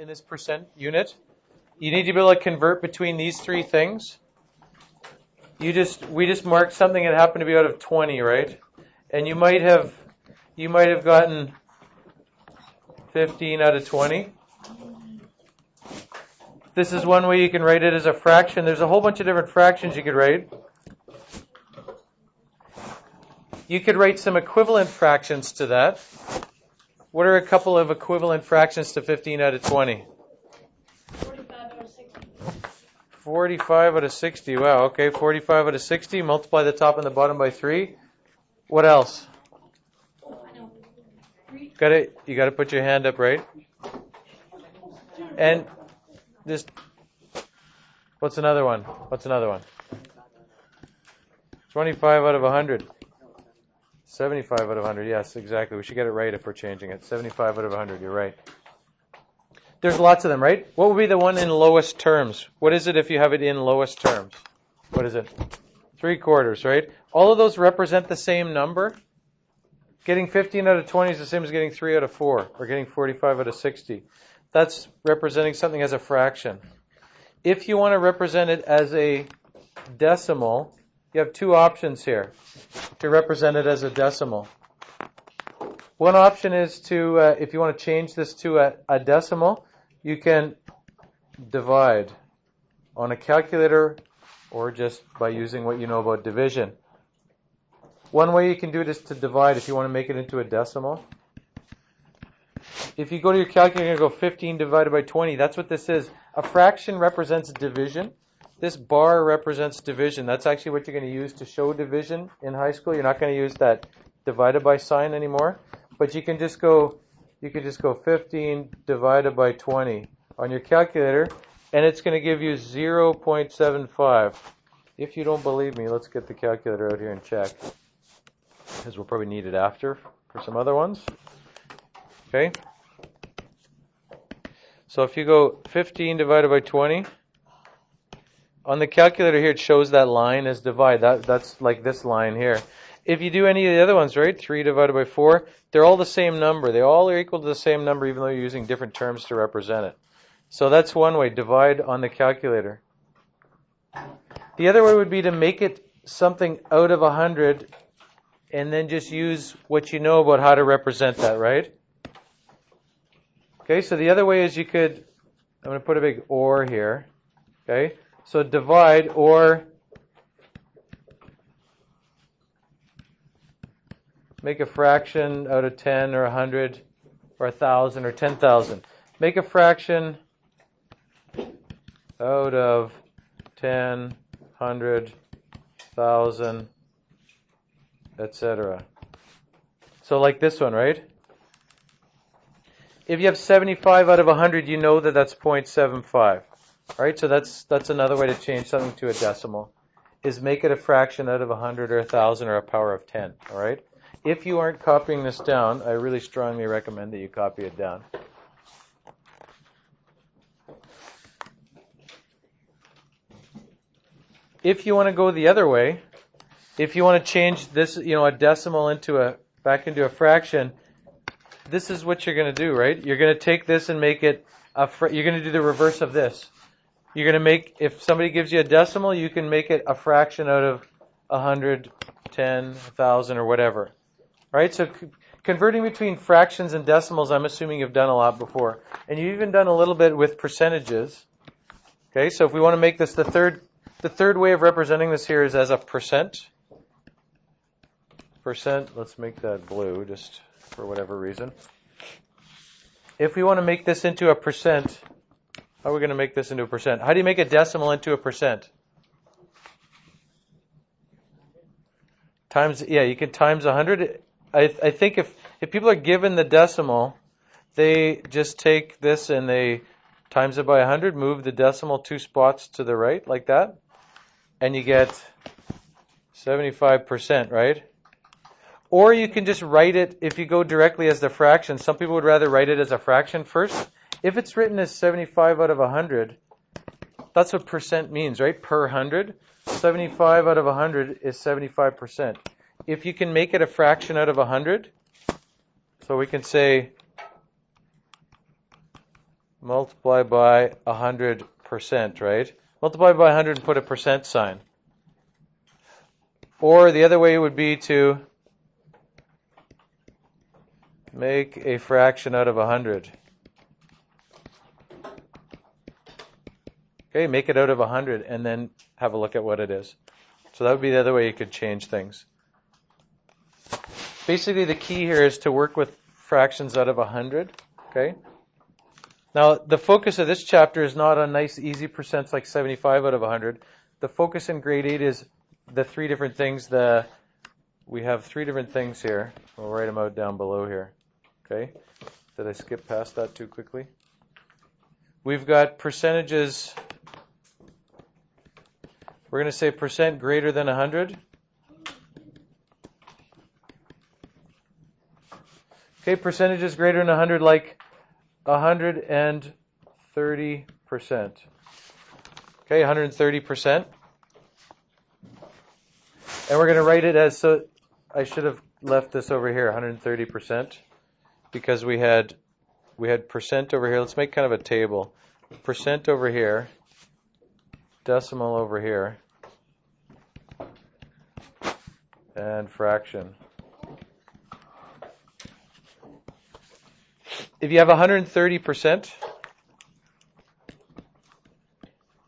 in this percent unit, you need to be able to convert between these three things. You just we just marked something that happened to be out of 20, right? And you might have you might have gotten 15 out of 20. This is one way you can write it as a fraction. There's a whole bunch of different fractions you could write. You could write some equivalent fractions to that. What are a couple of equivalent fractions to 15 out of 20? 45 out of 60. 45 out of 60. Wow, okay. 45 out of 60. Multiply the top and the bottom by 3. What else? Got it. You got to put your hand up, right? And this. What's another one? What's another one? 25 out of 100. 75 out of 100. Yes, exactly. We should get it right if we're changing it. 75 out of 100. You're right. There's lots of them, right? What would be the one in lowest terms? What is it if you have it in lowest terms? What is it? Three quarters, right? All of those represent the same number. Getting 15 out of 20 is the same as getting 3 out of 4, or getting 45 out of 60. That's representing something as a fraction. If you want to represent it as a decimal, you have two options here to represent it as a decimal. One option is to, uh, if you want to change this to a, a decimal, you can divide on a calculator or just by using what you know about division. One way you can do it is to divide if you want to make it into a decimal. If you go to your calculator and go 15 divided by 20, that's what this is. A fraction represents division. This bar represents division. That's actually what you're going to use to show division in high school. You're not going to use that divided by sign anymore, but you can just go you can just go 15 divided by 20 on your calculator and it's going to give you 0.75. If you don't believe me, let's get the calculator out here and check because we'll probably need it after for some other ones. Okay? So if you go 15 divided by 20, on the calculator here it shows that line as divide. That, that's like this line here. If you do any of the other ones, right, 3 divided by 4, they're all the same number. They all are equal to the same number even though you're using different terms to represent it. So that's one way, divide on the calculator. The other way would be to make it something out of 100 and then just use what you know about how to represent that, right? Okay, so the other way is you could, I'm going to put a big or here. Okay, so divide or make a fraction out of 10 or 100 or 1,000 or 10,000. Make a fraction out of 10, 100, 1,000, etc. So like this one, right? If you have 75 out of 100, you know that that's 0.75. Right? So that's that's another way to change something to a decimal is make it a fraction out of 100 or 1000 or a power of 10, all right? If you aren't copying this down, I really strongly recommend that you copy it down. If you want to go the other way, if you want to change this, you know, a decimal into a back into a fraction, this is what you're going to do, right? You're going to take this and make it a fr- you're going to do the reverse of this. You're going to make if somebody gives you a decimal, you can make it a fraction out of a hundred, ten, thousand, or whatever. Right? So converting between fractions and decimals, I'm assuming you've done a lot before, and you've even done a little bit with percentages. Okay, so if we want to make this the third, the third way of representing this here is as a percent. Percent. Let's make that blue, just for whatever reason. If we want to make this into a percent, how are we going to make this into a percent? How do you make a decimal into a percent? Times, yeah, you can times 100. I, I think if, if people are given the decimal, they just take this and they times it by 100, move the decimal two spots to the right, like that, and you get 75%, right? Or you can just write it, if you go directly as the fraction, some people would rather write it as a fraction first. If it's written as 75 out of 100, that's what percent means, right? Per 100. 75 out of 100 is 75%. If you can make it a fraction out of 100, so we can say multiply by 100%, right? Multiply by 100 and put a percent sign. Or the other way would be to make a fraction out of 100. Okay, make it out of 100 and then have a look at what it is. So that would be the other way you could change things. Basically, the key here is to work with fractions out of 100. Okay? Now, the focus of this chapter is not on nice, easy percents like 75 out of 100. The focus in grade 8 is the three different things. The We have three different things here. We'll write them out down below here. Okay? Did I skip past that too quickly? We've got percentages. We're going to say percent greater than 100. Okay, percentages greater than 100 like 130%. Okay, 130%. And we're going to write it as so I should have left this over here 130% because we had we had percent over here. Let's make kind of a table. Percent over here, decimal over here, and fraction. If you have 130%,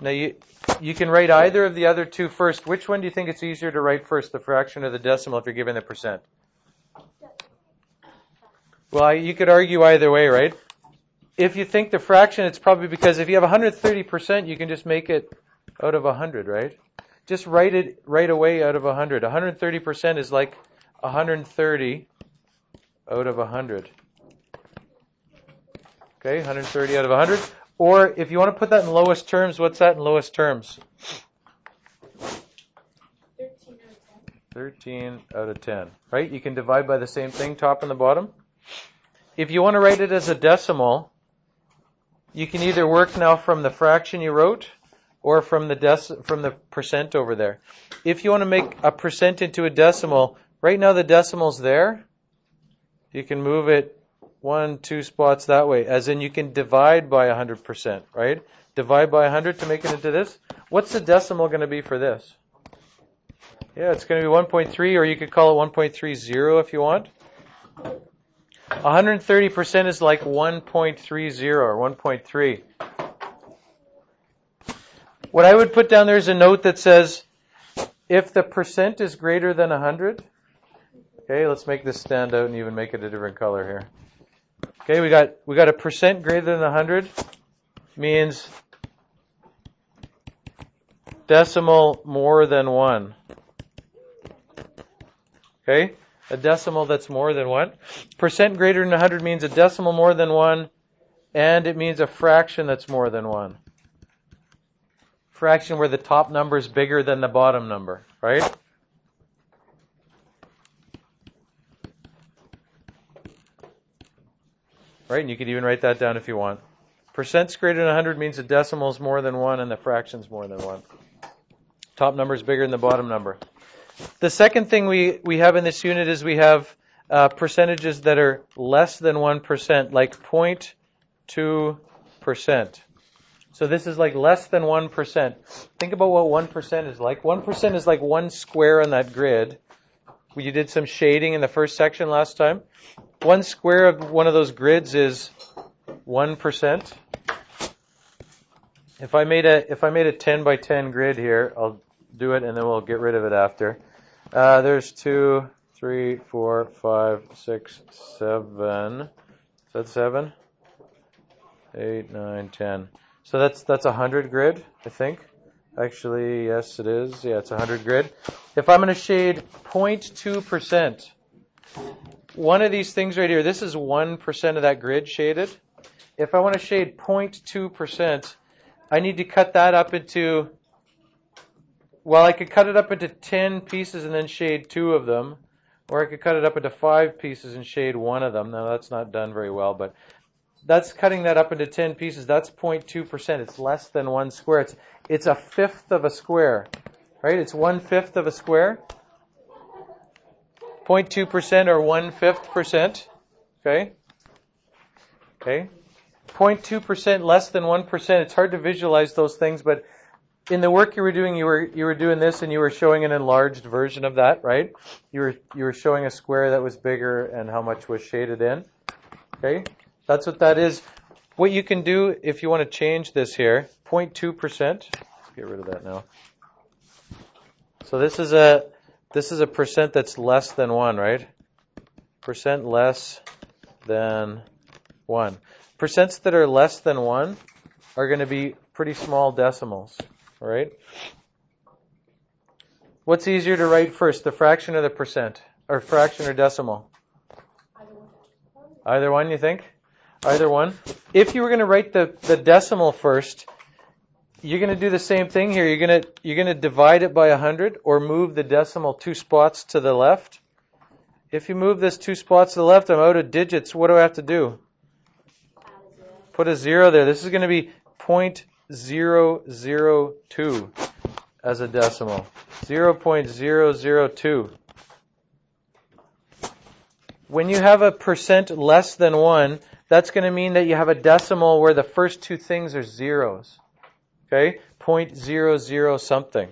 now you you can write either of the other two first. Which one do you think it's easier to write first, the fraction or the decimal, if you're given the percent? Well, you could argue either way, right? If you think the fraction, it's probably because if you have 130%, you can just make it out of 100, right? Just write it right away out of 100. 130% is like 130 out of 100. Okay, 130 out of 100. Or if you want to put that in lowest terms, what's that in lowest terms? 13 out of 10. Right? You can divide by the same thing, top and the bottom. If you want to write it as a decimal, you can either work now from the fraction you wrote or from the dec- from the percent over there. If you want to make a percent into a decimal, right now the decimal's there. You can move it one, two spots that way, as in you can divide by 100%, right? Divide by 100 to make it into this. What's the decimal going to be for this? Yeah, it's going to be 1.3, or you could call it 1.30 if you want. 130% is like 1.30 or 1.3. What I would put down there is a note that says, if the percent is greater than 100, okay, let's make this stand out and even make it a different color here. Okay, we got we got a percent greater than 100 means decimal more than 1. Okay? A decimal that's more than 1. Percent greater than 100 means a decimal more than 1 and it means a fraction that's more than 1. Fraction where the top number is bigger than the bottom number, right? Right? And you could even write that down if you want. Percents greater than 100 means the decimal is more than 1 and the fraction's more than 1. Top number is bigger than the bottom number. The second thing we, we have in this unit is we have uh, percentages that are less than 1%, like 0.2%. So this is like less than 1%. Think about what 1% is like. 1% is like one square on that grid. You did some shading in the first section last time. One square of one of those grids is 1%. If I made a if I made a 10 by 10 grid here, I'll do it and then we'll get rid of it after. Uh, there's two, three, four, five, six, seven. Is that seven? Eight, nine, ten. So that's that's a hundred grid, I think. Actually, yes, it is. Yeah, it's a hundred grid. If I'm going to shade 0.2 percent, one of these things right here, this is 1% of that grid shaded. If I want to shade 0.2%, I need to cut that up into, well, I could cut it up into 10 pieces and then shade two of them, or I could cut it up into five pieces and shade one of them. Now, that's not done very well, but that's cutting that up into 10 pieces. That's 0.2%. It's less than one square. It's, it's a fifth of a square, right? It's one fifth of a square. 0.2% or 1 fifth percent. Okay? Okay? 0.2% less than 1%. It's hard to visualize those things, but in the work you were doing, you were you were doing this, and you were showing an enlarged version of that, right? You were you were showing a square that was bigger and how much was shaded in. Okay, that's what that is. What you can do if you want to change this here, 0.2%. Get rid of that now. So this is a this is a percent that's less than one, right? Percent less than one. Percents that are less than one are going to be pretty small decimals, right? What's easier to write first, the fraction or the percent? Or fraction or decimal? Either one, you think? Either one. If you were going to write the, the decimal first, you're going to do the same thing here. You're going to you're going to divide it by 100 or move the decimal two spots to the left. If you move this two spots to the left, I'm out of digits. What do I have to do? Put a zero there. This is going to be 0.002 as a decimal. 0.002. When you have a percent less than 1, that's going to mean that you have a decimal where the first two things are zeros. Okay? 0.00 something.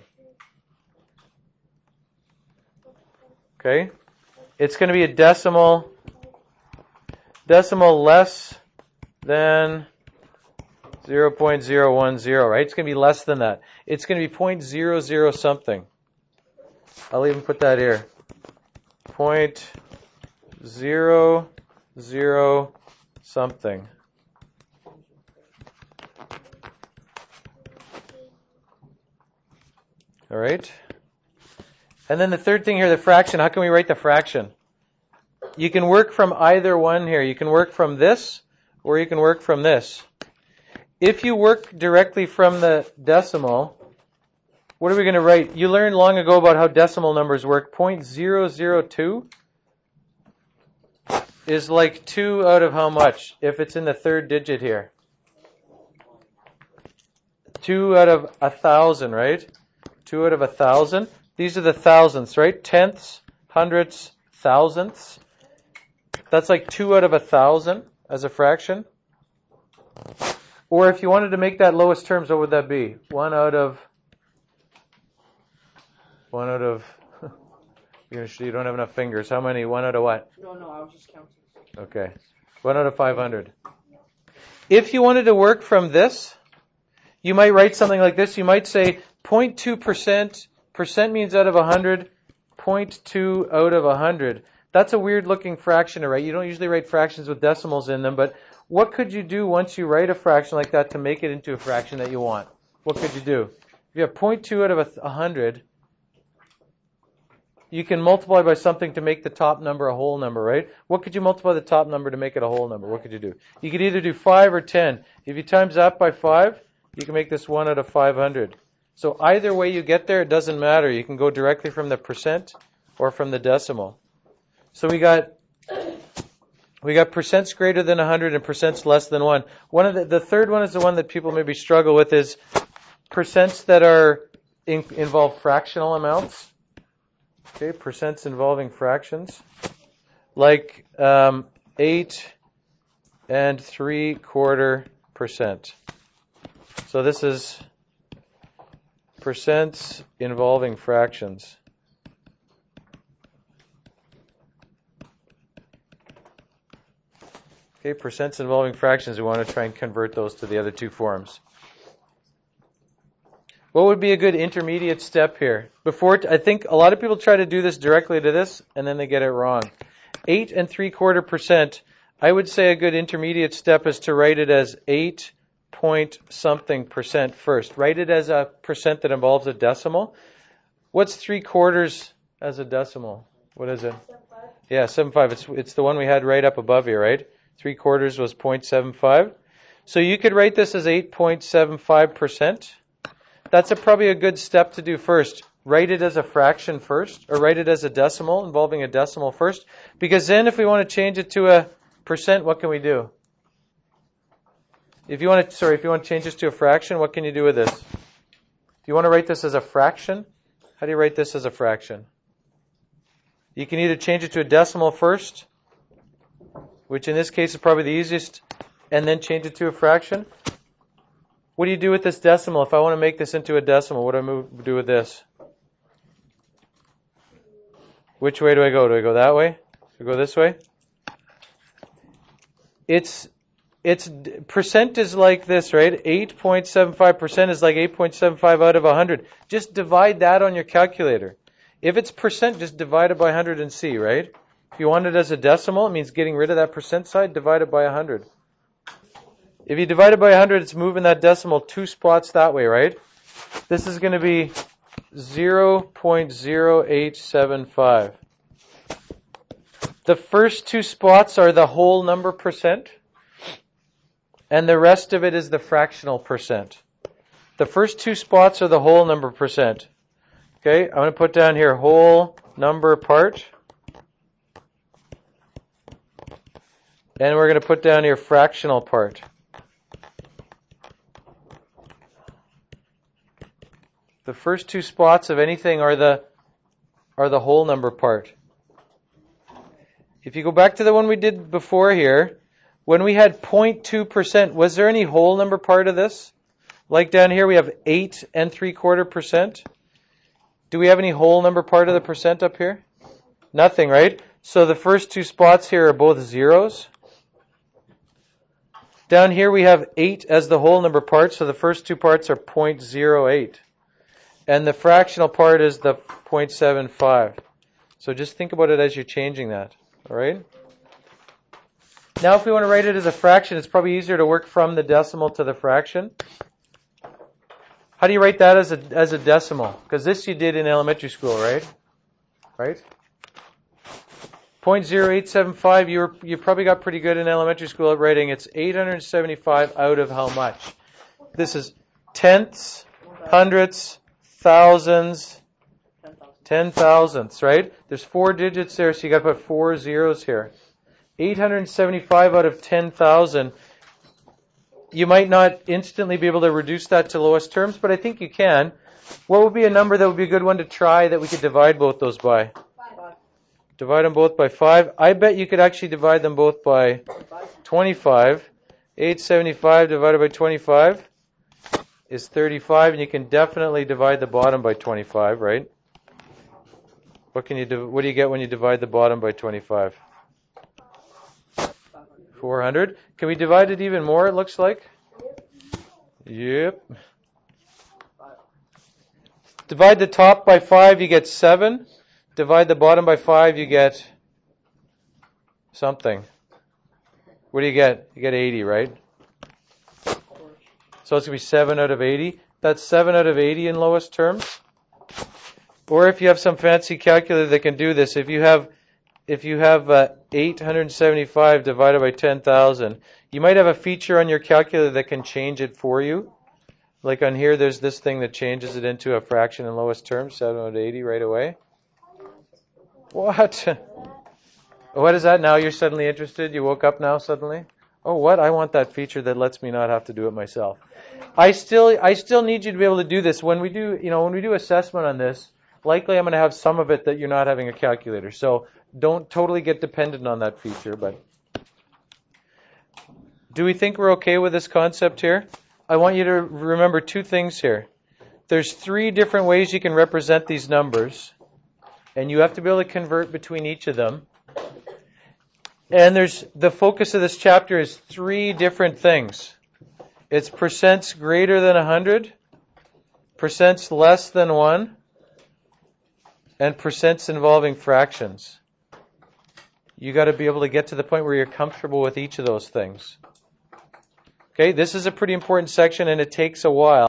Okay? It's going to be a decimal decimal less than 0.010, right? It's going to be less than that. It's going to be 0.00 something. I'll even put that here. 0.00 something. All right? And then the third thing here, the fraction. How can we write the fraction? You can work from either one here. You can work from this, or you can work from this. If you work directly from the decimal, what are we going to write? You learned long ago about how decimal numbers work. 0.002 is like 2 out of how much if it's in the third digit here? 2 out of a thousand, right? 2 out of a thousand. These are the thousandths, right? Tenths, hundredths, thousandths. That's like 2 out of a thousand as a fraction. Or if you wanted to make that lowest terms, what would that be? 1 out of 1 out of you don't have enough fingers. How many? 1 out of what? No, no, I was just counting. Okay. 1 out of 500. If you wanted to work from this, you might write something like this. You might say 0.2%, percent means out of 100, 0.2 out of 100. That's a weird looking fraction to write. You don't usually write fractions with decimals in them, but what could you do once you write a fraction like that to make it into a fraction that you want? What could you do? If you have 0.2 out of 100, you can multiply by something to make the top number a whole number, right? What could you multiply the top number to make it a whole number? What could you do? You could either do 5 or 10. If you times that by 5, you can make this 1 out of 500. So either way you get there, it doesn't matter. You can go directly from the percent or from the decimal. So we got we got percents greater than 100 and percents less than 1. One of the, the third one is the one that people maybe struggle with is percents that are in, involve fractional amounts. Okay, percents involving fractions. Like um, 8 and 3 quarter percent. So this is percents involving fractions. Okay, percents involving fractions, we want to try and convert those to the other two forms. What would be a good intermediate step here? Before, I think a lot of people try to do this directly to this, and then they get it wrong. Eight and three quarter percent. I would say a good intermediate step is to write it as eight point something percent first. Write it as a percent that involves a decimal. What's three quarters as a decimal? What is it? Yeah, seven five. It's it's the one we had right up above here, right? Three quarters was 0.75. So you could write this as 8.75 percent. That's a, probably a good step to do first. Write it as a fraction first, or write it as a decimal involving a decimal first, because then if we want to change it to a percent, what can we do? If you want to, sorry, if you want to change this to a fraction, what can you do with this? If you want to write this as a fraction, how do you write this as a fraction? You can either change it to a decimal first, which in this case is probably the easiest, and then change it to a fraction? What do you do with this decimal? If I want to make this into a decimal, what do I do with this? Which way do I go? Do I go that way? Do I go this way? It's it's percent is like this, right? 8.75% is like 8.75 out of 100. Just divide that on your calculator. If it's percent, just divide it by 100 and see, right? If you want it as a decimal, it means getting rid of that percent side, divide it by 100. If you divide it by 100, it's moving that decimal two spots that way, right? This is going to be 0.0875. The first two spots are the whole number percent, and the rest of it is the fractional percent. The first two spots are the whole number percent. Okay, I'm going to put down here whole number part. And we're going to put down here fractional part. The first two spots of anything are the are the whole number part. If you go back to the one we did before here, when we had 0.2%, was there any whole number part of this? Like down here we have 8 and 3 quarter percent. Do we have any whole number part of the percent up here? Nothing, right? So the first two spots here are both zeros. Down here we have 8 as the whole number part, so the first two parts are 0.08. And the fractional part is the 0.75. So just think about it as you're changing that. All right? Now, if we want to write it as a fraction, it's probably easier to work from the decimal to the fraction. How do you write that as a, as a decimal? Because this you did in elementary school, right? Right? 0.0875, you, were, you probably got pretty good in elementary school at writing. It's 875 out of how much? This is tenths, hundredths, thousands, ten thousandths, right? There's four digits there, so you got to put four zeros here. 875 out of 10,000. You might not instantly be able to reduce that to lowest terms, but I think you can. What would be a number that would be a good one to try that we could divide both those by? Five. Divide them both by 5. I bet you could actually divide them both by 25. 875 divided by 25 is 35, and you can definitely divide the bottom by 25, right? What can you do? What do you get when you divide the bottom by 25? 400. Can we divide it even more? It looks like. Yep. Divide the top by 5, you get 7. Divide the bottom by 5, you get something. What do you get? You get 80, right? So it's going to be 7 out of 80. That's 7 out of 80 in lowest terms. Or if you have some fancy calculator that can do this, if you have if you have uh, 875 divided by 10,000, you might have a feature on your calculator that can change it for you. Like on here, there's this thing that changes it into a fraction in lowest terms, 7 out of 80 right away. What? What is that? Now you're suddenly interested? You woke up now suddenly? Oh, what? I want that feature that lets me not have to do it myself. I still, I still need you to be able to do this. When we do, you know, when we do assessment on this, likely I'm going to have some of it that you're not having a calculator. So don't totally get dependent on that feature, but do we think we're okay with this concept here? I want you to remember two things here. There's three different ways you can represent these numbers, and you have to be able to convert between each of them. And there's the focus of this chapter is three different things. It's percents greater than 100, percents less than 1, and percents involving fractions. You got to be able to get to the point where you're comfortable with each of those things. Okay, this is a pretty important section and it takes a while.